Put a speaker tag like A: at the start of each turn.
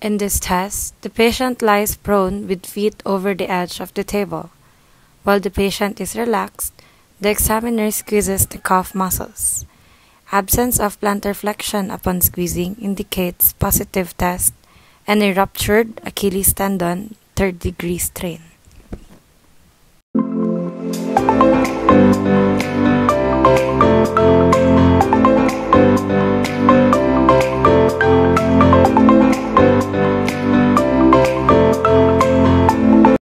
A: In this test, the patient lies prone with feet over the edge of the table. While the patient is relaxed, the examiner squeezes the calf muscles. Absence of plantar flexion upon squeezing indicates positive test and a ruptured Achilles tendon third degree strain.